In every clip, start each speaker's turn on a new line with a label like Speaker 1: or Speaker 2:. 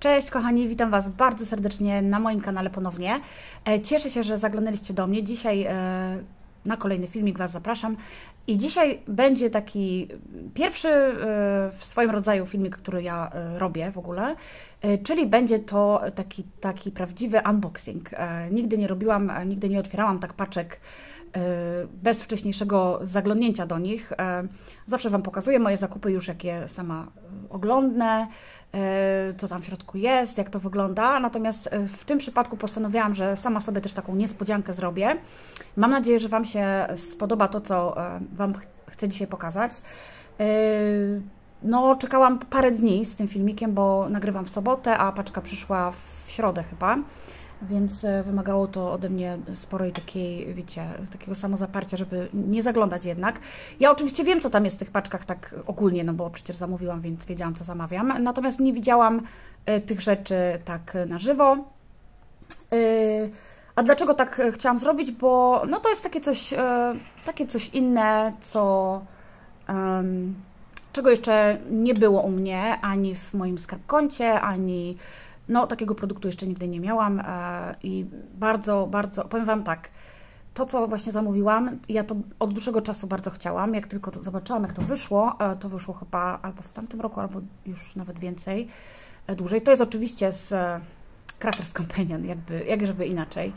Speaker 1: Cześć kochani, witam Was bardzo serdecznie na moim kanale ponownie. E, cieszę się, że zaglądaliście do mnie. Dzisiaj e, na kolejny filmik Was zapraszam. I dzisiaj będzie taki pierwszy e, w swoim rodzaju filmik, który ja robię w ogóle, czyli będzie to taki, taki prawdziwy unboxing. Nigdy nie robiłam, nigdy nie otwierałam tak paczek bez wcześniejszego zaglądnięcia do nich. Zawsze Wam pokazuję moje zakupy już, jakie sama oglądnę, co tam w środku jest, jak to wygląda. Natomiast e, w tym przypadku postanowiłam, że sama sobie też taką niespodziankę zrobię. Mam nadzieję, że Wam się spodoba to, co e, Wam chcę dzisiaj pokazać. No, czekałam parę dni z tym filmikiem, bo nagrywam w sobotę, a paczka przyszła w środę chyba więc e, wymagało to ode mnie sporej takiej, wiecie, takiego samozaparcia, żeby nie zaglądać jednak. Ja oczywiście wiem, co tam jest w tych paczkach tak ogólnie, no bo przecież zamówiłam, więc wiedziałam, co zamawiam, natomiast nie widziałam e, tych rzeczy tak na żywo. E, a dlaczego tak chciałam zrobić? Bo no to jest takie coś, takie coś inne, co czego jeszcze nie było u mnie, ani w moim skarbkoncie, ani no, takiego produktu jeszcze nigdy nie miałam e, i bardzo, bardzo, powiem Wam tak, to co właśnie zamówiłam, ja to od dłuższego czasu bardzo chciałam. Jak tylko to zobaczyłam, jak to wyszło, e, to wyszło chyba albo w tamtym roku, albo już nawet więcej, e, dłużej. To jest oczywiście z Crafters Companion, jakby, jak żeby inaczej.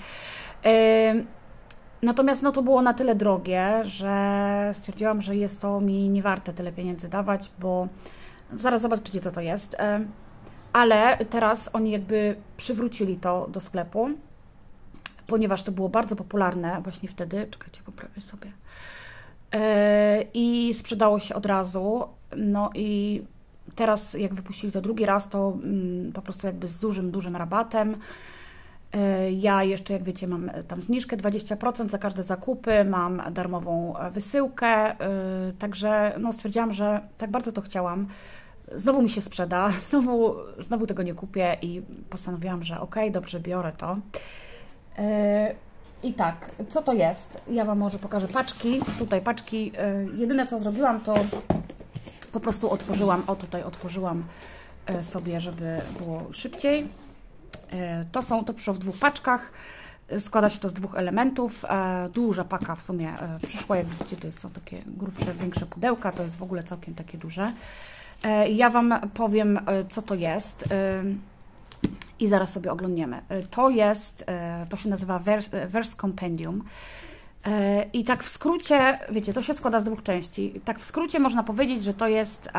Speaker 1: Natomiast no, to było na tyle drogie, że stwierdziłam, że jest to mi nie warte tyle pieniędzy dawać, bo zaraz zobaczycie, co to jest ale teraz oni jakby przywrócili to do sklepu, ponieważ to było bardzo popularne właśnie wtedy. Czekajcie, poprawię sobie. E, I sprzedało się od razu. No i teraz, jak wypuścili to drugi raz, to mm, po prostu jakby z dużym, dużym rabatem. E, ja jeszcze, jak wiecie, mam tam zniżkę 20% za każde zakupy, mam darmową wysyłkę, e, także no, stwierdziłam, że tak bardzo to chciałam, znowu mi się sprzeda, znowu, znowu tego nie kupię i postanowiłam, że ok, dobrze, biorę to. E, I tak, co to jest? Ja Wam może pokażę paczki. Tutaj paczki. E, jedyne co zrobiłam, to po prostu otworzyłam, o tutaj otworzyłam e, sobie, żeby było szybciej. To są, to przyszło w dwóch paczkach. Składa się to z dwóch elementów. Duża paka w sumie przyszła, jak widzicie, to są takie grubsze, większe pudełka, to jest w ogóle całkiem takie duże. E, ja Wam powiem, e, co to jest e, i zaraz sobie oglądniemy. To jest, to się nazywa Verse, Verse Compendium. I tak w skrócie, wiecie, to się składa z dwóch części. Tak w skrócie można powiedzieć, że to jest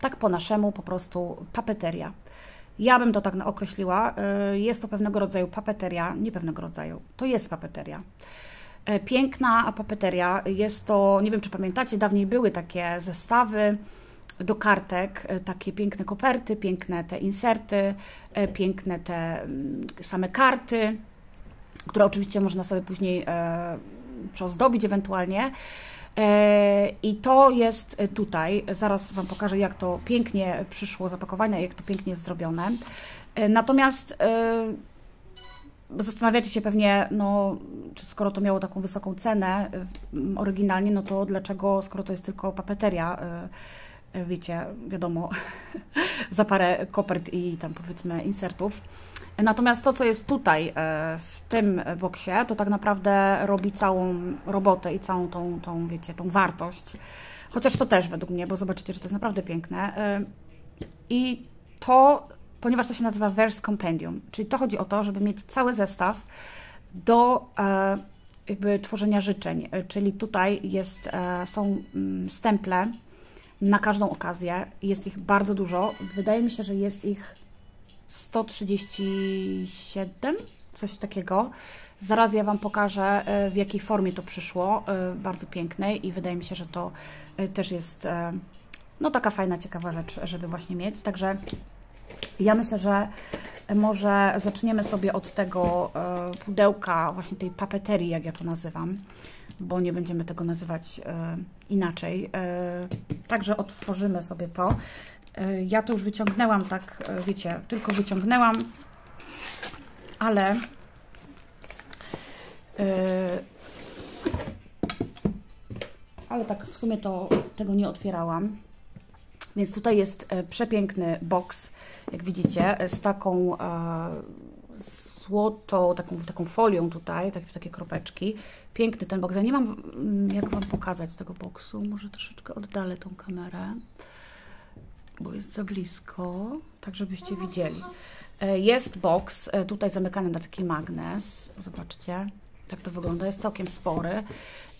Speaker 1: tak po naszemu po prostu papeteria. Ja bym to tak określiła. Jest to pewnego rodzaju papeteria, nie pewnego rodzaju, to jest papeteria. Piękna papeteria. Jest to, nie wiem czy pamiętacie, dawniej były takie zestawy do kartek e, takie piękne koperty, piękne te inserty, e, piękne te mm, same karty, które oczywiście można sobie później e, przeozdobić ewentualnie. I to jest tutaj, zaraz Wam pokażę, jak to pięknie przyszło zapakowane, jak to pięknie jest zrobione. Natomiast zastanawiacie się pewnie, no, skoro to miało taką wysoką cenę oryginalnie, no to dlaczego, skoro to jest tylko papeteria, wiecie, wiadomo, za parę kopert i tam powiedzmy insertów. Natomiast to, co jest tutaj e, w tym boksie, to tak naprawdę robi całą robotę i całą tą, tą, wiecie, tą wartość. Chociaż to też według mnie, bo zobaczycie, że to jest naprawdę piękne. E, I to, ponieważ to się nazywa Verse Compendium, czyli to chodzi o to, żeby mieć cały zestaw do jakby tworzenia życzeń, czyli tutaj jest, są mm, stemple na każdą okazję. Jest ich bardzo dużo. Wydaje mi się, że jest ich 137, coś takiego. Zaraz ja Wam pokażę, e, w jakiej formie to przyszło. E, bardzo pięknej i wydaje mi się, że to e, też jest no taka fajna, ciekawa rzecz, żeby właśnie mieć. Także ja myślę, że może zaczniemy sobie od tego pudełka, właśnie tej papeterii, jak ja to nazywam bo nie będziemy tego nazywać e, inaczej. E, także otworzymy sobie to. E, ja to już wyciągnęłam, tak wiecie, tylko wyciągnęłam, ale ale tak w sumie to tego nie otwierałam. Więc tutaj jest przepiękny box, jak widzicie, z taką złotą, taką, taką folią tutaj, tak, takie kropeczki. Piękny ten box. Ja nie mam mm, jak Wam pokazać tego boksu. Może troszeczkę oddalę tą kamerę, bo jest za blisko, tak żebyście widzieli. E, jest box e, tutaj zamykany na taki magnes. Zobaczcie, tak to wygląda. Jest całkiem spory.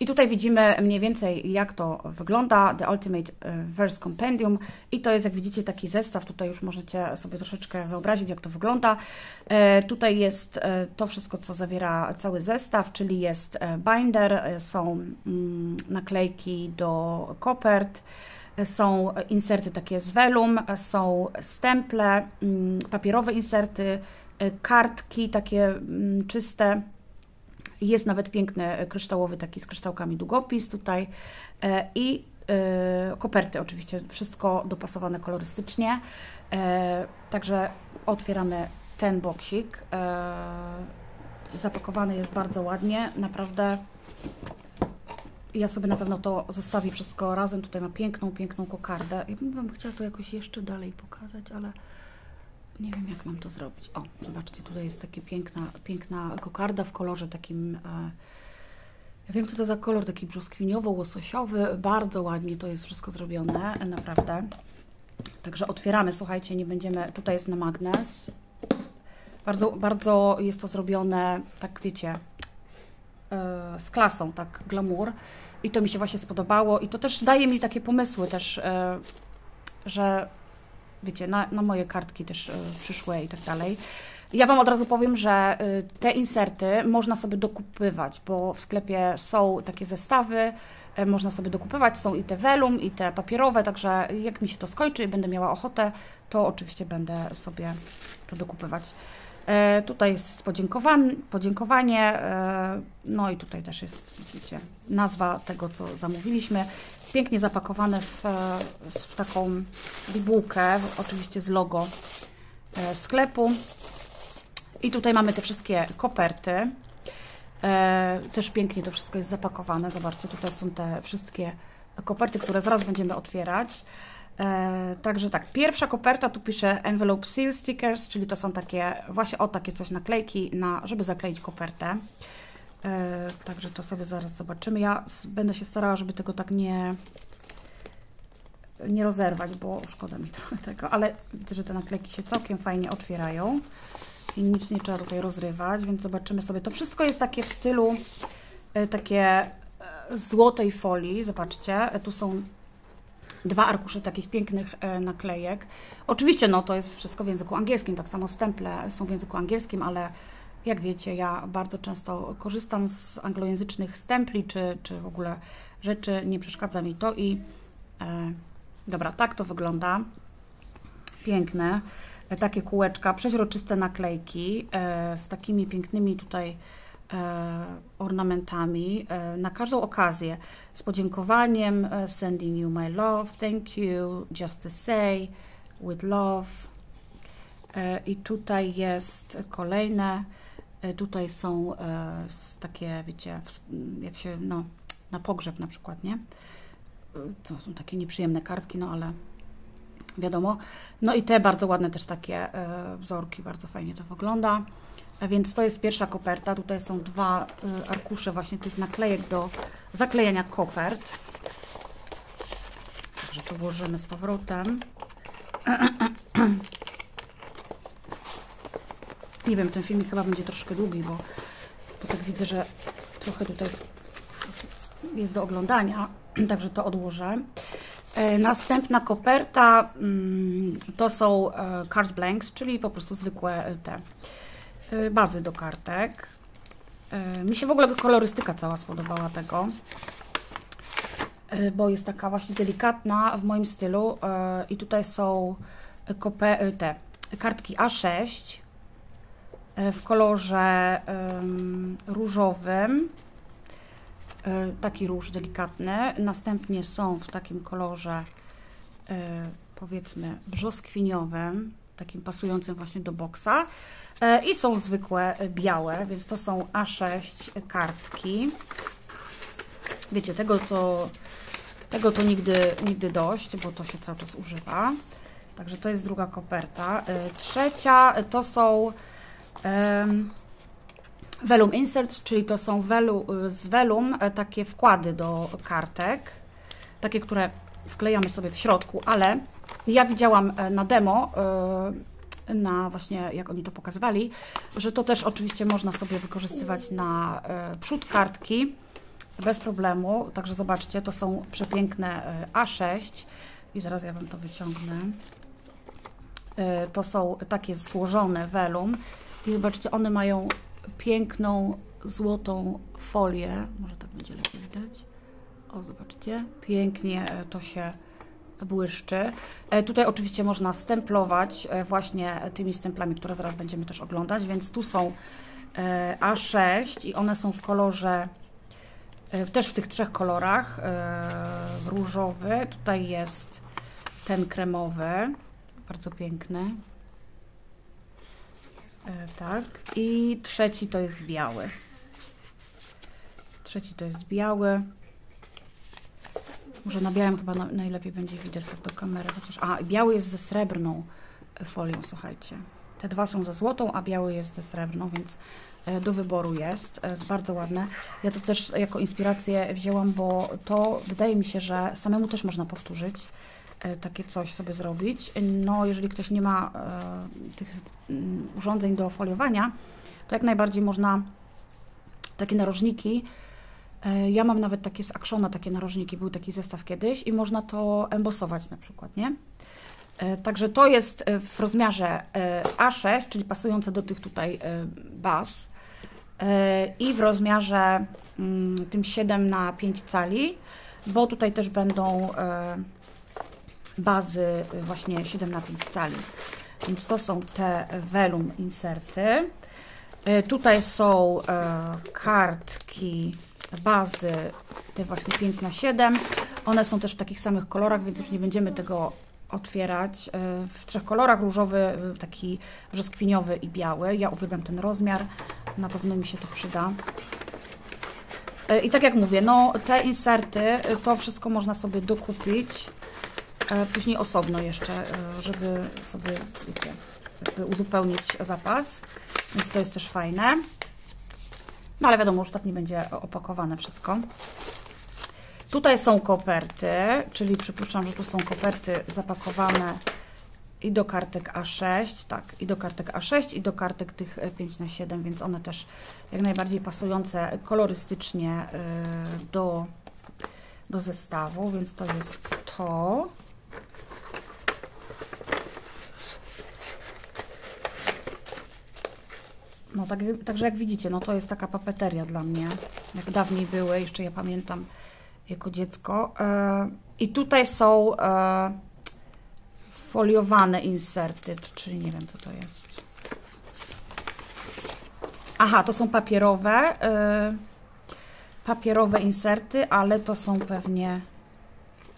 Speaker 1: I tutaj widzimy mniej więcej jak to wygląda. The Ultimate e, Verse Compendium. I to jest jak widzicie taki zestaw. Tutaj już możecie sobie troszeczkę wyobrazić jak to wygląda. Tutaj jest to wszystko co zawiera cały zestaw, czyli jest binder, są mm, naklejki do kopert, są inserty takie z velum, są stemple, mm, papierowe inserty, kartki takie mm, czyste. Jest nawet piękny kryształowy taki z kryształkami długopis tutaj e, i e, koperty oczywiście, wszystko dopasowane kolorystycznie. E, także otwieramy ten boksik. Zapakowany jest bardzo ładnie, naprawdę ja sobie na pewno to zostawię wszystko razem. Tutaj ma piękną, piękną kokardę. Ja bym Wam chciała to jakoś jeszcze dalej pokazać, ale nie wiem jak mam to zrobić. O, zobaczcie, tutaj jest taka piękna, piękna kokarda w kolorze takim... E, ja wiem, co to za kolor, taki brzoskwiniowo-łososiowy. Bardzo ładnie to jest wszystko zrobione, naprawdę. Także otwieramy, słuchajcie, nie będziemy... Tutaj jest na magnes. Bardzo, bardzo jest to zrobione, tak wiecie, e, z klasą, tak glamour. I to mi się właśnie spodobało i to też daje mi takie pomysły też, e, że wiecie, na, na moje kartki też e, przyszłe i tak dalej. Ja Wam od razu powiem, że e, te inserty można sobie dokupywać, bo w sklepie są takie zestawy, można sobie dokupywać, są i te velum, i te papierowe, także jak mi się to skończy i będę miała ochotę, to oczywiście będę sobie to dokupywać. E, tutaj jest podziękowanie, e, no i tutaj też jest, widzicie, nazwa tego, co zamówiliśmy. Pięknie zapakowane w, e, w taką bibułkę, oczywiście z logo sklepu. I tutaj mamy te wszystkie koperty. Też pięknie to wszystko jest zapakowane. Zobaczcie, tutaj są te wszystkie koperty, które zaraz będziemy otwierać. E, także tak, pierwsza koperta, tu pisze envelope seal stickers, czyli to są takie, właśnie o takie coś naklejki, na, żeby zakleić kopertę. E, także to sobie zaraz zobaczymy. Ja będę się starała, żeby tego tak nie, nie rozerwać, bo szkoda mi trochę tego, ale że te naklejki się całkiem fajnie otwierają i nic nie trzeba tutaj rozrywać, więc zobaczymy sobie. To wszystko jest takie w stylu e, takie e, złotej folii, zobaczcie, tu są dwa arkusze takich pięknych e, naklejek. Oczywiście no, to jest wszystko w języku angielskim, tak samo stemple są w języku angielskim, ale jak wiecie, ja bardzo często korzystam z anglojęzycznych stempli, czy, czy w ogóle rzeczy, nie przeszkadza mi to i e, dobra, tak to wygląda. Piękne. E, takie kółeczka, przeźroczyste naklejki e, z takimi pięknymi tutaj ornamentami e, na każdą okazję. Z podziękowaniem e, sending you my love, thank you, just to say, with love. I tutaj jest kolejne. Tutaj są takie wiecie jak się no na pogrzeb na przykład nie? To są takie nieprzyjemne kartki no ale wiadomo. No i te bardzo ładne też takie wzorki bardzo fajnie to wygląda a więc to jest pierwsza koperta. Tutaj są dwa y, arkusze właśnie tych naklejek do zaklejania kopert. Także to włożymy z powrotem. Nie wiem, ten filmik chyba będzie troszkę długi, bo, bo tak widzę, że trochę tutaj jest do oglądania, także to odłożę. E, następna koperta mm, to są e, card blanks, czyli po prostu zwykłe e, te Y, bazy do kartek. Y, mi się w ogóle kolorystyka cała spodobała tego, y, bo jest taka właśnie delikatna w moim stylu i tutaj są te kartki A6 w kolorze różowym, taki róż delikatny, następnie są w takim kolorze powiedzmy brzoskwiniowym, takim pasującym właśnie do boksa. E, I są zwykłe białe, więc to są A6 kartki. Wiecie, tego to Tego to nigdy, nigdy dość, bo to się cały czas używa. Także to jest druga koperta. Trzecia to są um, Velum Inserts, czyli to są velu, z Velum takie wkłady do kartek. Takie, które wklejamy sobie w środku, ale ja widziałam na demo na właśnie, jak oni to pokazywali, że to też oczywiście można sobie wykorzystywać na e, przód kartki bez problemu. Także zobaczcie, to są przepiękne e, A6 i zaraz ja Wam to wyciągnę. E, to są takie złożone velum i zobaczcie, one mają piękną złotą folię. Może tak będzie lepiej widać. O, zobaczcie, pięknie to się błyszczy. E, tutaj oczywiście można stemplować e, właśnie tymi stemplami, które zaraz będziemy też oglądać, więc tu są e, A6 i one są w kolorze, też w tych trzech kolorach, różowy, tutaj jest ten kremowy, bardzo piękny. Tak, i trzeci to jest biały. Trzeci to jest biały. Może na białym chyba najlepiej będzie widać tak do kamery. Chociaż, a, biały jest ze srebrną folią, słuchajcie. Te dwa są ze złotą, a biały jest ze srebrną, więc e, do wyboru jest. E, bardzo ładne. Ja to też jako inspirację wzięłam, bo to wydaje mi się, że samemu też można powtórzyć e, takie coś sobie zrobić. No, jeżeli ktoś nie ma tych mm, urządzeń do foliowania, to jak najbardziej można takie narożniki E, ja mam nawet takie z takie narożniki, był taki zestaw kiedyś i można to embosować na przykład, nie? E, także to jest e, w rozmiarze A6, czyli pasujące do tych tutaj baz i w rozmiarze mm, tym 7 na 5 cali, bo tutaj też będą bazy właśnie 7 na 5 cali. Więc to są te velum inserty. Tutaj są kartki bazy, te właśnie 5 na 7 One są też w takich samych kolorach, więc już nie będziemy tego otwierać. E, w trzech kolorach, różowy, e, taki brzoskwiniowy i biały. Ja uwielbiam ten rozmiar, na pewno mi się to przyda. E, I tak jak mówię, no te inserty, to wszystko można sobie dokupić, później osobno jeszcze, żeby sobie, wiecie, uzupełnić zapas, więc to jest też fajne. No ale wiadomo, już tak nie będzie opakowane wszystko. Tutaj są koperty, czyli przypuszczam, że tu są koperty zapakowane i do kartek A6, tak, i do kartek A6, i do kartek tych 5 na 7 więc one też jak najbardziej pasujące kolorystycznie y, do, do zestawu, więc to jest to. No tak, także jak widzicie, no to jest taka papeteria dla mnie, jak dawniej były, jeszcze ja pamiętam jako dziecko. E, I tutaj są e, foliowane inserty, czyli nie wiem co to jest. Aha, to są papierowe, e, papierowe inserty, ale to są pewnie,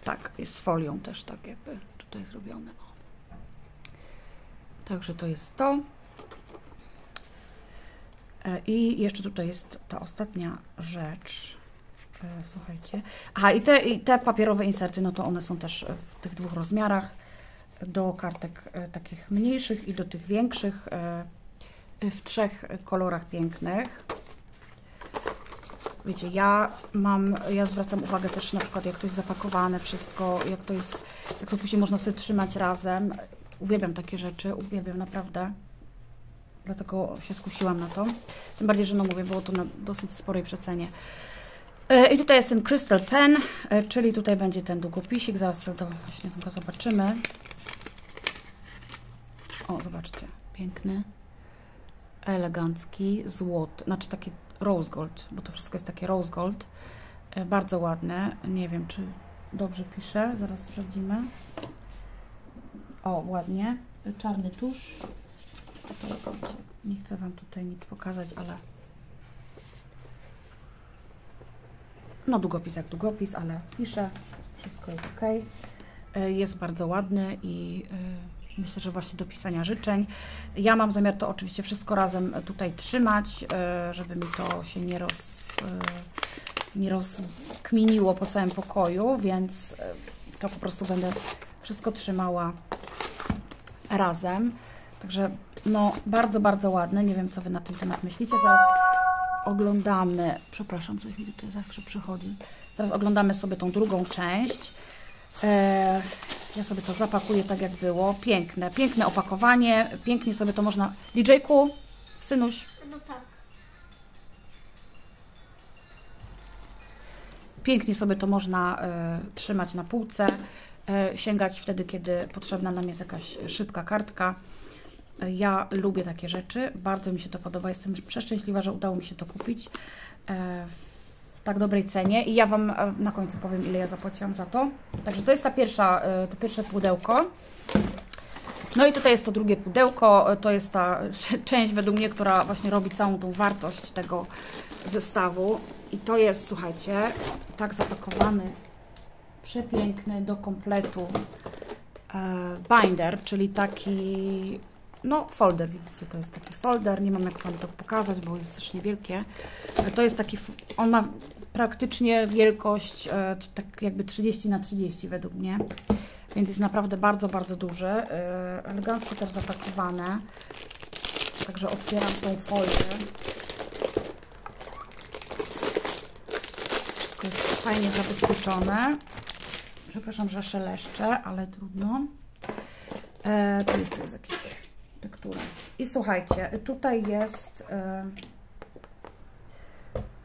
Speaker 1: tak, jest z folią też tak jakby tutaj zrobione. Także to jest to. E, I jeszcze tutaj jest ta ostatnia rzecz. E, słuchajcie. Aha, i te, i te papierowe inserty, no to one są też w tych dwóch rozmiarach. Do kartek e, takich mniejszych i do tych większych. W trzech kolorach pięknych. Wiecie, ja mam, ja zwracam uwagę też na przykład jak to jest zapakowane wszystko, jak to jest, jak to później można sobie trzymać razem. Uwielbiam takie rzeczy, uwielbiam naprawdę dlatego się skusiłam na to. Tym bardziej, że no mówię, było to na dosyć sporej przecenie. E, I tutaj jest ten Crystal Pen, e, czyli tutaj będzie ten długopisik, zaraz to właśnie zobaczymy. O, zobaczcie, piękny, elegancki, złoty, znaczy taki rose gold, bo to wszystko jest takie rose gold. E, bardzo ładne, nie wiem czy dobrze piszę, zaraz sprawdzimy. O, ładnie, czarny tusz, nie chcę Wam tutaj nic pokazać, ale no długopis jak długopis, ale piszę, wszystko jest ok. E, jest bardzo ładny i e, myślę, że właśnie do pisania życzeń. Ja mam zamiar to oczywiście wszystko razem tutaj trzymać, e, żeby mi to się nie roz mi rozkminiło po całym pokoju, więc to po prostu będę wszystko trzymała razem. Także no bardzo, bardzo ładne. Nie wiem, co Wy na ten temat myślicie. Zaraz oglądamy, przepraszam, coś mi tutaj zawsze przychodzi. Zaraz oglądamy sobie tą drugą część. E, ja sobie to zapakuję tak, jak było. Piękne, piękne opakowanie. Pięknie sobie to można... DJ-ku, synuś.
Speaker 2: No tak.
Speaker 1: Pięknie sobie to można e, trzymać na półce. E, sięgać wtedy, kiedy potrzebna nam jest jakaś szybka kartka. E, ja lubię takie rzeczy, bardzo mi się to podoba. Jestem przeszczęśliwa, że udało mi się to kupić e, w tak dobrej cenie i ja Wam na końcu powiem, ile ja zapłaciłam za to. Także to jest ta pierwsza, to pierwsze pudełko. No i tutaj jest to drugie pudełko, to jest ta część według mnie, która właśnie robi całą tą wartość tego zestawu. I to jest, słuchajcie, tak zapakowany przepiękny do kompletu e, binder, czyli taki no folder, widzicie, to jest taki folder, nie mam jak Wam to pokazać, bo jest strasznie wielkie. E, to jest taki, on ma praktycznie wielkość e, tak jakby 30 na 30 według mnie, więc jest naprawdę bardzo, bardzo duży. Elegancko też zapakowane, także otwieram tą folię. Wszystko jest fajnie zabezpieczone. Przepraszam, że szeleszczę, ale trudno. E, tu jeszcze jest jakieś tektura. I słuchajcie, tutaj jest e,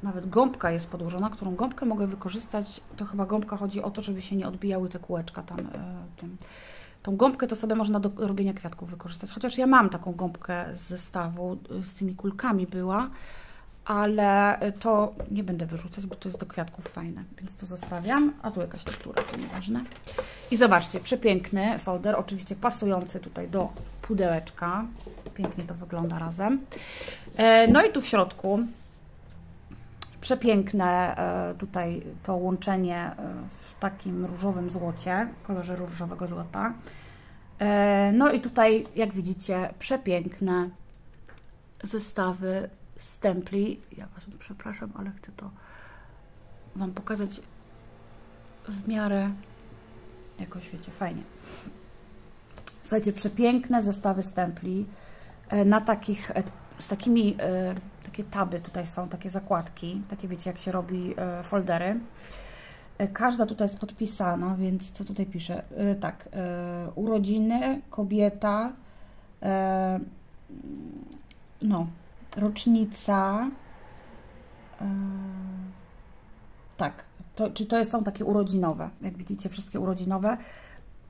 Speaker 1: nawet gąbka jest podłożona, którą gąbkę mogę wykorzystać. To chyba gąbka chodzi o to, żeby się nie odbijały te kółeczka tam. E. Tą gąbkę to sobie można do robienia kwiatków wykorzystać. Chociaż ja mam taką gąbkę z zestawu, z tymi kulkami była ale to nie będę wyrzucać, bo to jest do kwiatków fajne, więc to zostawiam. A tu jakaś tektura, to nieważne. I zobaczcie, przepiękny folder, oczywiście pasujący tutaj do pudełeczka. Pięknie to wygląda razem. E, no i tu w środku przepiękne e, tutaj to łączenie e, w takim różowym złocie, kolorze różowego złota. No i tutaj, jak widzicie, przepiękne zestawy stempli. Ja Was przepraszam, ale chcę to Wam pokazać w miarę jakoś, wiecie, fajnie. Słuchajcie, przepiękne zestawy stempli e, na takich, e, z takimi, e, takie taby tutaj są, takie zakładki, takie wiecie, jak się robi foldery. Każda tutaj jest podpisana, więc co tutaj pisze? Tak, urodziny, kobieta, no, rocznica. Yy, tak, to, czy to są takie urodzinowe, jak widzicie, wszystkie urodzinowe.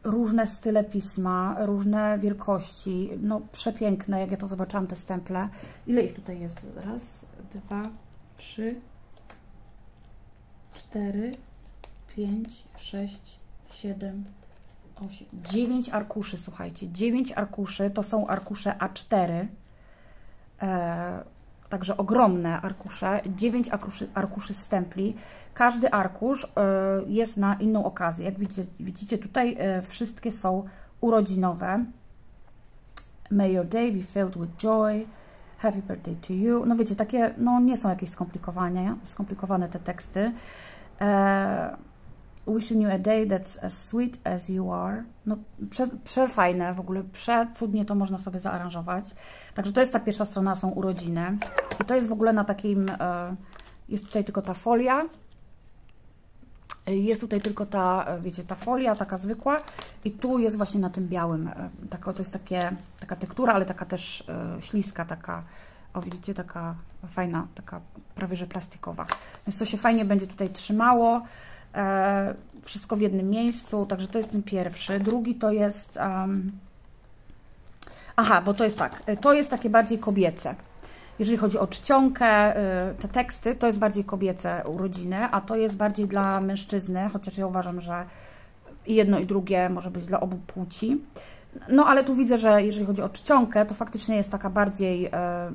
Speaker 1: Różne style pisma, różne wielkości, no przepiękne, jak ja to zobaczyłam, te stemple. Ile ich tutaj jest? Raz, dwa, trzy, cztery, pięć, sześć, siedem, osiem, dziewięć arkuszy, słuchajcie, dziewięć arkuszy, to są arkusze A4, e, także ogromne arkusze, 9 arkuszy, arkuszy stempli. Każdy arkusz e, jest na inną okazję. Jak widzicie, widzicie tutaj e, wszystkie są urodzinowe. May your day be filled with joy. Happy birthday to you. No wiecie, takie no, nie są jakieś skomplikowane, skomplikowane te teksty. E, Wishing you a day that's as sweet as you are. No, prze, przefajne w ogóle, przecudnie to można sobie zaaranżować. Także to jest ta pierwsza strona, są urodziny. I to jest w ogóle na takim, e, jest tutaj tylko ta folia. Jest tutaj tylko ta, e, wiecie, ta folia, taka zwykła i tu jest właśnie na tym białym, e, taka, to jest takie, taka tektura, ale taka też śliska, taka, o widzicie, taka fajna, taka prawie że plastikowa. Więc to się fajnie będzie tutaj trzymało. E, wszystko w jednym miejscu, także to jest ten pierwszy. Drugi to jest... Um, aha, bo to jest tak, to jest takie bardziej kobiece. Jeżeli chodzi o czcionkę, e, te teksty, to jest bardziej kobiece urodziny, a to jest bardziej dla mężczyzny, chociaż ja uważam, że jedno i drugie może być dla obu płci. No ale tu widzę, że jeżeli chodzi o czcionkę, to faktycznie jest taka bardziej e,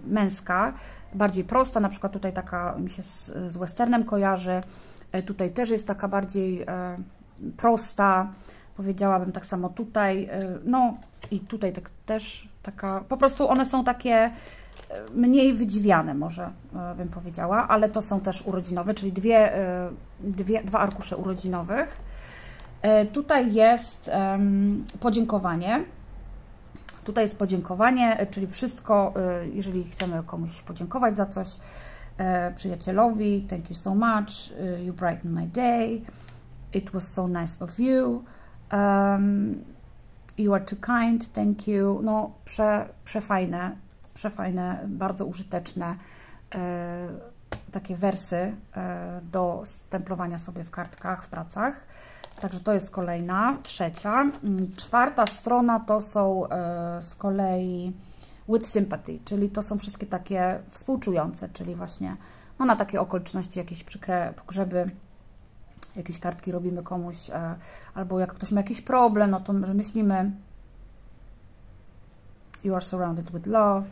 Speaker 1: męska, bardziej prosta, na przykład tutaj taka mi się z, z westernem kojarzy, tutaj też jest taka bardziej e, prosta, powiedziałabym tak samo tutaj, e, no i tutaj tak też taka, po prostu one są takie mniej wydziwiane może bym powiedziała, ale to są też urodzinowe, czyli dwie, dwie, dwa arkusze urodzinowych. Tutaj jest podziękowanie. Tutaj jest podziękowanie, czyli wszystko, jeżeli chcemy komuś podziękować za coś, przyjacielowi, thank you so much, you brighten my day, it was so nice of you, um, you are too kind, thank you, no prze, przefajne, przefajne, bardzo użyteczne e, takie wersy e, do stemplowania sobie w kartkach, w pracach. Także to jest kolejna, trzecia. Mm, czwarta strona to są e, z kolei with sympathy, czyli to są wszystkie takie współczujące, czyli właśnie no, na takie okoliczności, jakieś przykre pogrzeby, jakieś kartki robimy komuś, e, albo jak ktoś ma jakiś problem, no to że myślimy You are surrounded with love.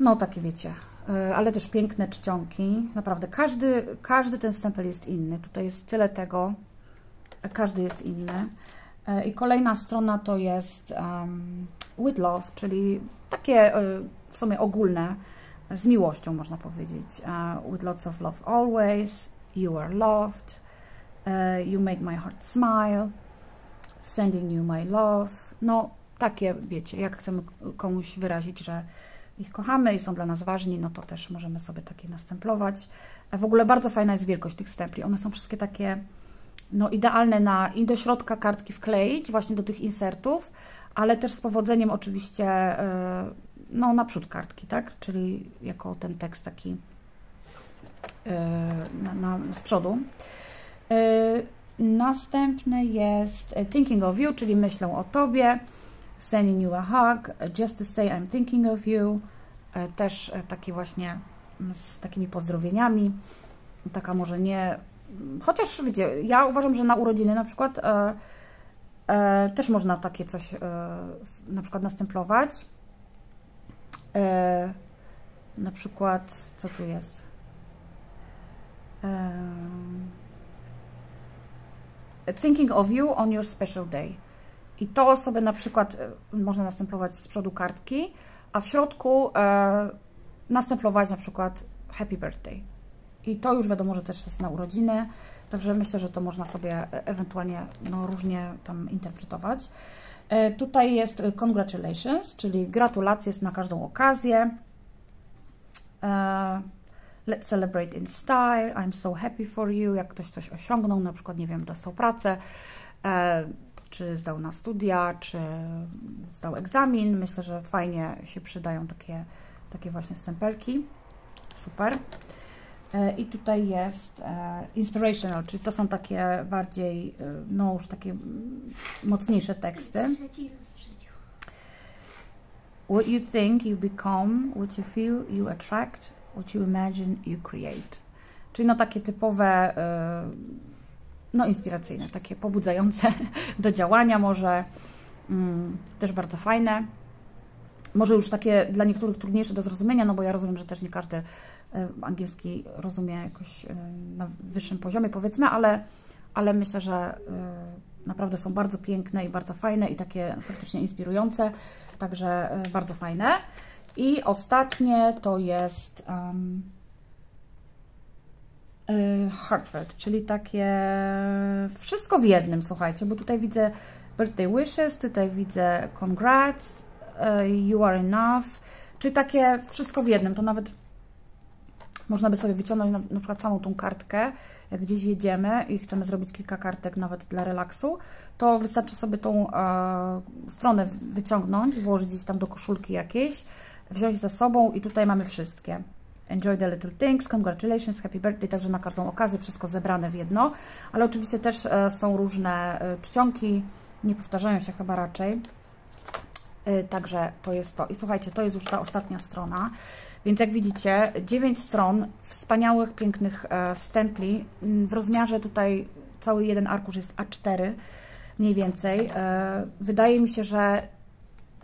Speaker 1: No takie wiecie, e, ale też piękne czcionki. Naprawdę każdy, każdy ten stempel jest inny. Tutaj jest tyle tego, każdy jest inny. E, I kolejna strona to jest um, with love, czyli takie w sumie ogólne, z miłością można powiedzieć. Uh, with lots of love always, you are loved, uh, you make my heart smile, sending you my love. No, takie wiecie, jak chcemy komuś wyrazić, że ich kochamy i są dla nas ważni, no to też możemy sobie takie następlować. W ogóle bardzo fajna jest wielkość tych stempli. One są wszystkie takie no, idealne na i do środka kartki wkleić, właśnie do tych insertów, ale też z powodzeniem oczywiście y, no, naprzód kartki, tak? Czyli jako ten tekst taki e, na, na, z przodu. E, następny jest Thinking of You, czyli myślę o Tobie. Sending you a hug, just to say I'm thinking of you. Też taki właśnie z takimi pozdrowieniami. Taka może nie... Chociaż wiecie, ja uważam, że na urodziny na przykład też można takie coś e, na przykład następlować. E, na przykład, co tu jest? E, thinking of you on your special day. I to sobie na przykład e, można następować z przodu kartki, a w środku e, następować na przykład happy birthday. I to już wiadomo, że też jest na urodziny, także myślę, że to można sobie e, ewentualnie no, różnie tam interpretować. E, tutaj jest e, congratulations, czyli gratulacje na każdą okazję. E, let's celebrate in style. I'm so happy for you. Jak ktoś coś osiągnął, na przykład, nie wiem, dostał pracę, czy zdał na studia, czy zdał egzamin. Myślę, że fajnie się przydają takie, takie właśnie stempelki. Super. I tutaj jest inspirational, czyli to są takie bardziej, no już takie mocniejsze teksty. What you think, you become, what you feel, you attract, what you imagine, you create. Czyli no takie typowe, no inspiracyjne, takie pobudzające do działania może, mm, też bardzo fajne. Może już takie dla niektórych trudniejsze do zrozumienia, no bo ja rozumiem, że też nie każdy E, angielski rozumie jakoś e, na wyższym poziomie, powiedzmy, ale, ale myślę, że e, naprawdę są bardzo piękne i bardzo fajne i takie faktycznie inspirujące, także bardzo fajne. I ostatnie to jest um, Heartfelt, czyli takie wszystko w jednym, słuchajcie, bo tutaj widzę birthday wishes, tutaj widzę congrats, you are enough, czyli takie wszystko w jednym, to nawet można by sobie wyciągnąć na, na przykład samą tą kartkę, jak gdzieś jedziemy i chcemy zrobić kilka kartek nawet dla relaksu, to wystarczy sobie tą e, stronę wyciągnąć, włożyć gdzieś tam do koszulki jakiejś, wziąć ze sobą i tutaj mamy wszystkie. Enjoy the little things, congratulations, happy birthday, także na każdą okazję wszystko zebrane w jedno, ale oczywiście też e, są różne e, czcionki, nie powtarzają się chyba raczej, e, także to jest to. I słuchajcie, to jest już ta ostatnia strona. Więc jak widzicie, 9 stron wspaniałych, pięknych e, stempli. W rozmiarze tutaj cały jeden arkusz jest A4 mniej więcej. E, wydaje mi się, że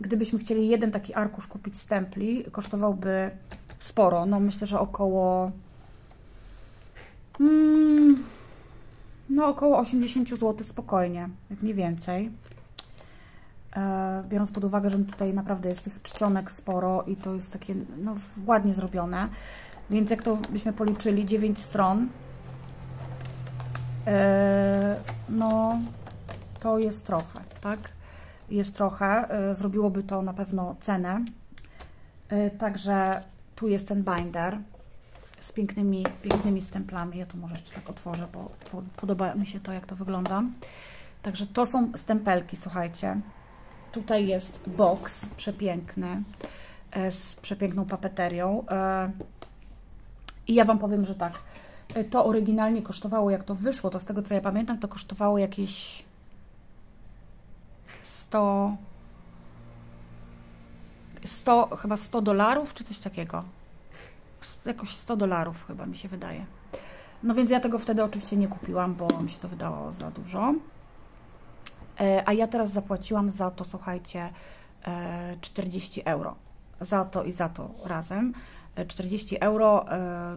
Speaker 1: gdybyśmy chcieli jeden taki arkusz kupić stempli, kosztowałby sporo. No myślę, że około hmm, no około 80 zł spokojnie, jak nie więcej. E, biorąc pod uwagę, że tutaj naprawdę jest tych czcionek sporo i to jest takie no, ładnie zrobione. Więc jak to byśmy policzyli, 9 stron, e, no to jest trochę, tak? Jest trochę. E, zrobiłoby to na pewno cenę. Także tu jest ten binder z pięknymi, pięknymi stemplami. Ja to może jeszcze tak otworzę, bo podoba mi się to, jak to wygląda. Także to są stempelki, słuchajcie. Tutaj jest box przepiękny e, z przepiękną papeterią. E, I ja Wam powiem, że tak, e, to oryginalnie kosztowało, jak to wyszło, to z tego co ja pamiętam, to kosztowało jakieś 100, 100 chyba 100 dolarów, czy coś takiego. Jakoś 100 dolarów chyba mi się wydaje. No więc ja tego wtedy oczywiście nie kupiłam, bo mi się to wydało za dużo. E, a ja teraz zapłaciłam za to, słuchajcie, 40 e, euro. Za to i za to razem. 40 e, euro,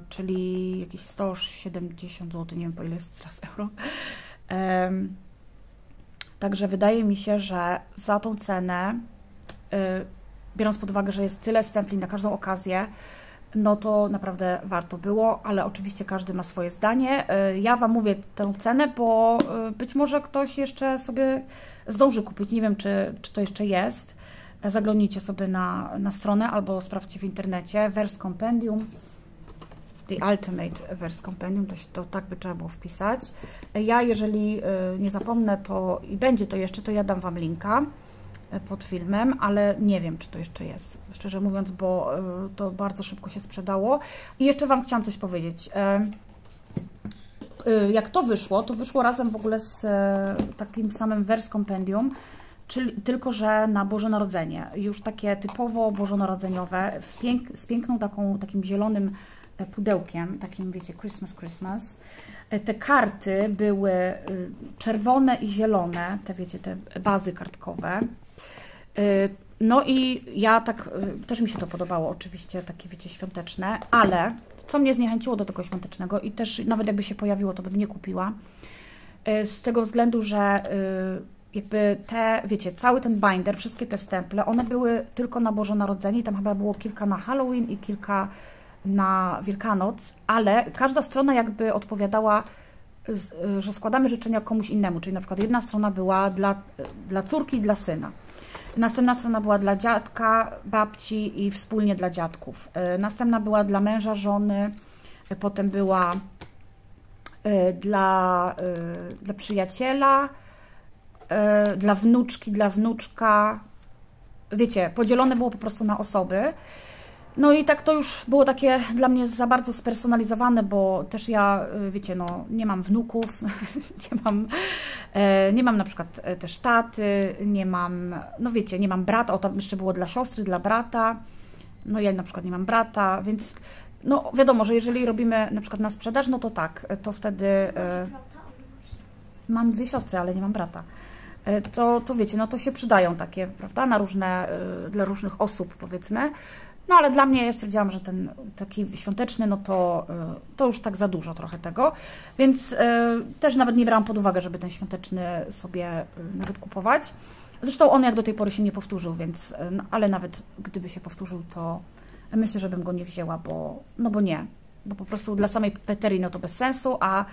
Speaker 1: czyli jakieś 170 zł, nie wiem po ile jest teraz euro. Także wydaje mi się, że za tą cenę, biorąc pod uwagę, że jest tyle stempli na każdą okazję, no to naprawdę warto było, ale oczywiście każdy ma swoje zdanie. E, ja Wam mówię tę cenę, bo e, być może ktoś jeszcze sobie zdąży kupić. Nie wiem, czy, czy to jeszcze jest. E, zaglądnijcie sobie na, na stronę albo sprawdźcie w internecie. Vers Compendium, The Ultimate Vers Compendium, to, to tak by trzeba było wpisać. Ja, jeżeli nie zapomnę, to i będzie to jeszcze, to ja dam Wam linka pod filmem, ale nie wiem, czy to jeszcze jest, szczerze mówiąc, bo e, to bardzo szybko się sprzedało. I jeszcze Wam chciałam coś powiedzieć. E, e, jak to wyszło, to wyszło razem w ogóle z takim samym Vers Compendium, czyli tylko, że na Boże Narodzenie. Już takie typowo bożonarodzeniowe, pięk, z piękną taką, takim zielonym pudełkiem, takim wiecie, Christmas, Christmas. Te karty były czerwone i zielone, te wiecie, te bazy kartkowe. Y, no i ja tak, y, też mi się to podobało oczywiście, takie wiecie, świąteczne, ale co mnie zniechęciło do tego świątecznego i też nawet jakby się pojawiło, to bym nie kupiła, y, z tego względu, że jakby te, wiecie, cały ten binder, wszystkie te stemple, one były tylko na Boże Narodzenie, tam chyba było kilka na Halloween i kilka na Wielkanoc, ale każda strona jakby odpowiadała, że składamy życzenia komuś innemu, czyli na przykład jedna strona była dla, dla córki i dla syna. Następna strona była dla dziadka, babci i wspólnie dla dziadków. E, następna była dla męża, żony, e, potem była e, dla, dla przyjaciela, dla wnuczki, dla wnuczka. Wiecie, podzielone było po prostu na osoby. No i tak to już było takie dla mnie za bardzo spersonalizowane, bo też ja, y, wiecie, no nie mam wnuków, nie mam, e, nie mam na przykład e, też taty, nie mam, no wiecie, nie mam brata, o to jeszcze było dla siostry, dla brata, no ja na przykład nie mam brata, więc no wiadomo, że jeżeli robimy na przykład na sprzedaż, no to tak, to wtedy e, mam dwie siostry, ale nie mam brata. To, to wiecie, no to się przydają takie, prawda, na różne, dla różnych osób powiedzmy, no ale dla mnie ja stwierdziłam, że ten taki świąteczny, no to, y, to już tak za dużo trochę tego, więc y, też nawet nie brałam pod uwagę, żeby ten świąteczny sobie y, nawet kupować. Zresztą on jak do tej pory się nie powtórzył, więc, no, ale nawet gdyby się powtórzył, to myślę, że bym go nie wzięła, bo, no bo nie, bo po prostu dla samej peterii no to bez sensu, a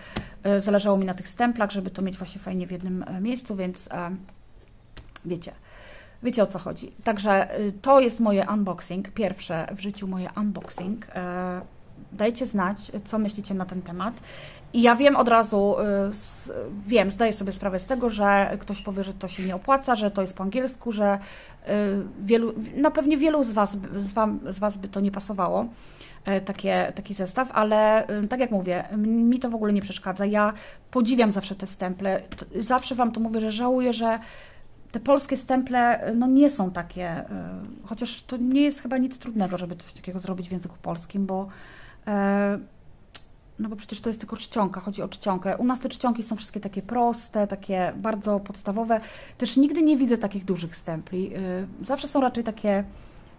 Speaker 1: zależało mi na tych stemplach, żeby to mieć właśnie fajnie w jednym miejscu, więc wiecie, Wiecie o co chodzi. Także y, to jest moje unboxing, pierwsze w życiu moje unboxing. E, dajcie znać, co myślicie na ten temat. I ja wiem od razu, y, wiem, zdaję sobie sprawę z tego, że ktoś powie, że to się nie opłaca, że to jest po angielsku, że y, wielu, no pewnie wielu z Was, z, wam, z was by to nie pasowało, e, takie, taki zestaw, ale tak jak mówię, mi to w ogóle nie przeszkadza. Ja podziwiam zawsze te stemple. Zawsze Wam to mówię, że żałuję, że te polskie stemple no, nie są takie, e, chociaż to nie jest chyba nic trudnego, żeby coś takiego zrobić w języku polskim, bo e, no bo przecież to jest tylko czcionka, chodzi o czcionkę. U nas te czcionki są wszystkie takie proste, takie bardzo podstawowe. Też nigdy nie widzę takich dużych stempli. E, zawsze są raczej takie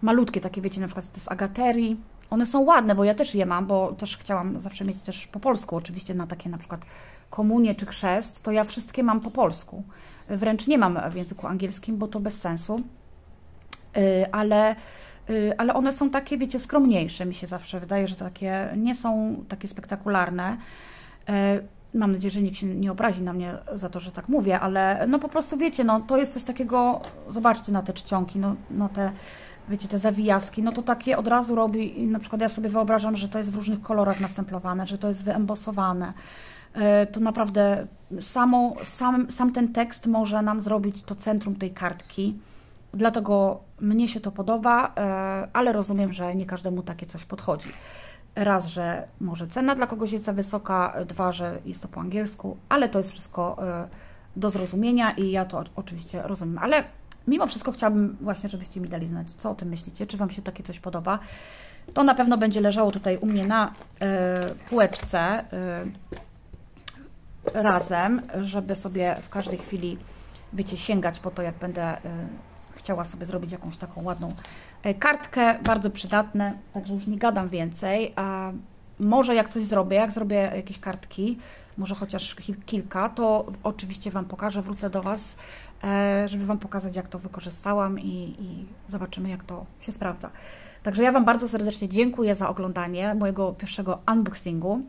Speaker 1: malutkie, takie wiecie, na przykład z agaterii. One są ładne, bo ja też je mam, bo też chciałam zawsze mieć też po polsku, oczywiście na takie na przykład komunie czy chrzest, to ja wszystkie mam po polsku. Wręcz nie mam w języku angielskim, bo to bez sensu, y, ale, y, ale one są takie, wiecie, skromniejsze, mi się zawsze wydaje, że takie nie są takie spektakularne. Mam nadzieję, że nikt się nie obrazi na mnie za to, że tak mówię, ale no po prostu wiecie, no to jest coś takiego, zobaczcie na te czcionki, no, no te wiecie, te zawijaski, no to takie od razu robi, na przykład ja sobie wyobrażam, że to jest w różnych kolorach nastemplowane, że to jest wyembosowane. E, to naprawdę samo, sam, sam ten tekst może nam zrobić to centrum tej kartki. Dlatego mnie się to podoba, e, ale rozumiem, że nie każdemu takie coś podchodzi. Raz, że może cena dla kogoś jest za wysoka, dwa, że jest to po angielsku, ale to jest wszystko e, do zrozumienia i ja to oczywiście rozumiem. Ale mimo wszystko chciałabym właśnie, żebyście mi dali znać, co o tym myślicie, czy Wam się takie coś podoba. To na pewno będzie leżało tutaj u mnie na półeczce razem, żeby sobie w każdej chwili, wiecie, sięgać po to, jak będę y, chciała sobie zrobić jakąś taką ładną kartkę, bardzo przydatne, także już nie gadam więcej. A może jak coś zrobię, jak zrobię jakieś kartki, może chociaż kilka, to oczywiście Wam pokażę, wrócę do Was E, żeby Wam pokazać, jak to wykorzystałam i, i zobaczymy, jak to się sprawdza. Także ja Wam bardzo serdecznie dziękuję za oglądanie mojego pierwszego unboxingu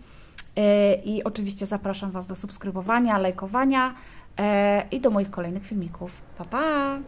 Speaker 1: i oczywiście zapraszam Was do subskrybowania, lajkowania e, i do moich kolejnych filmików. Pa, pa!